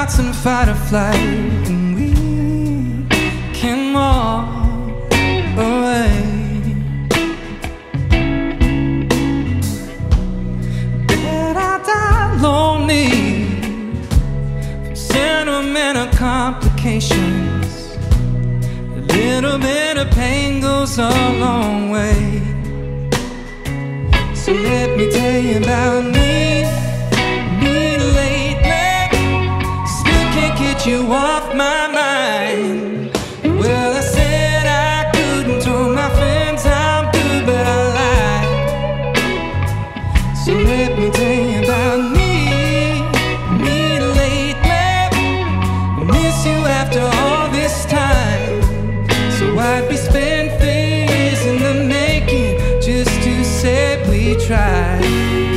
hearts in fight or flight, and we can walk away. Bet I die lonely from sentimental complications. A little bit of pain goes a long way. So let me tell you about me you off my mind. Well, I said I couldn't, my friends I'm good, but I lied. So let me tell you about me, me lately. Miss you after all this time. So I'd be spent years in the making just to say we tried.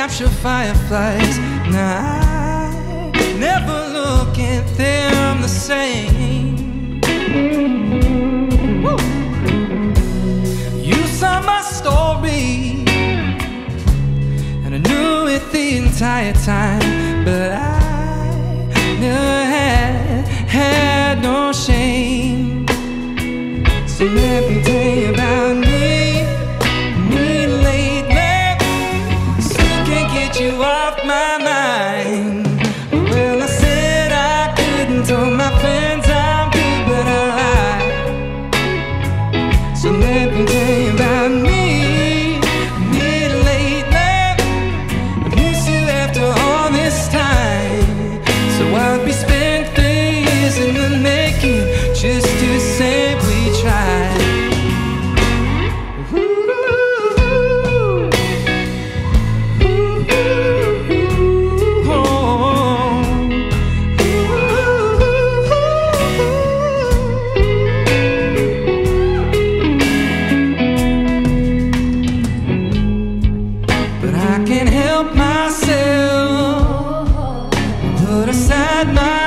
Capture fireflies. Now I never look at them the same. Woo. You saw my story, and I knew it the entire time, but I never had had no help myself. Put aside my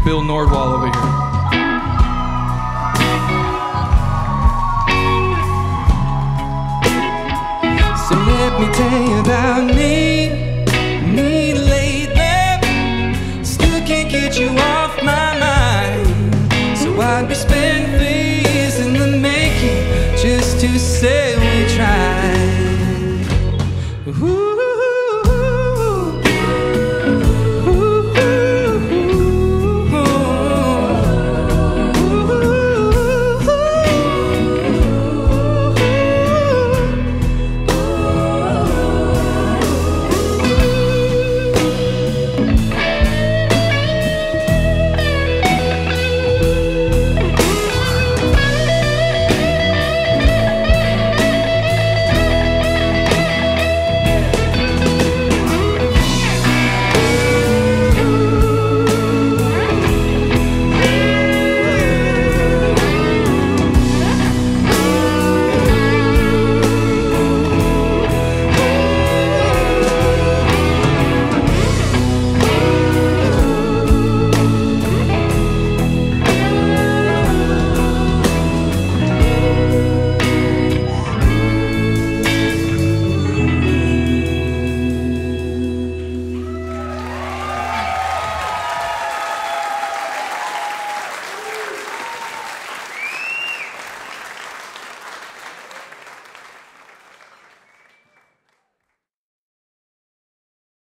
Mr. Bill Nordwall over here. So let me tell you about me, me lately. Still can't get you off my mind. So I'd be spent years in the making just to say we tried. Ooh.